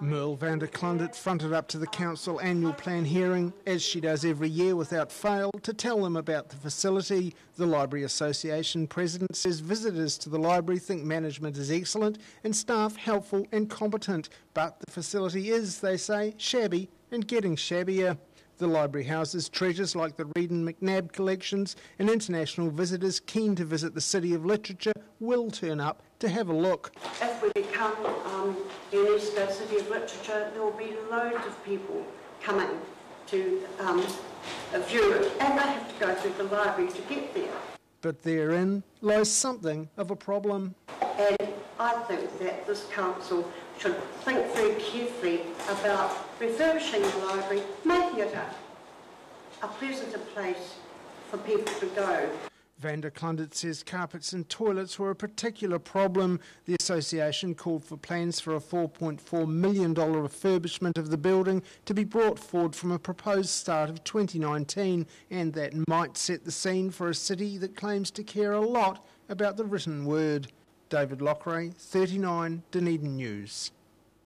Merle van der Klundert fronted up to the council annual plan hearing, as she does every year without fail, to tell them about the facility. The Library Association president says visitors to the library think management is excellent and staff helpful and competent, but the facility is, they say, shabby and getting shabbier. The library houses treasures like the Reed and McNab collections, and international visitors keen to visit the City of Literature will turn up to have a look. If we become um, UNESCO City of Literature, there will be loads of people coming to um, view it, and they have to go through the library to get there. But therein lies something of a problem. And I think that this council should think very carefully about refurbishing the library, making it a, a pleasanter place for people to go. Van der says carpets and toilets were a particular problem. The association called for plans for a $4.4 million refurbishment of the building to be brought forward from a proposed start of 2019, and that might set the scene for a city that claims to care a lot about the written word. David Lockray, 39 Dunedin News.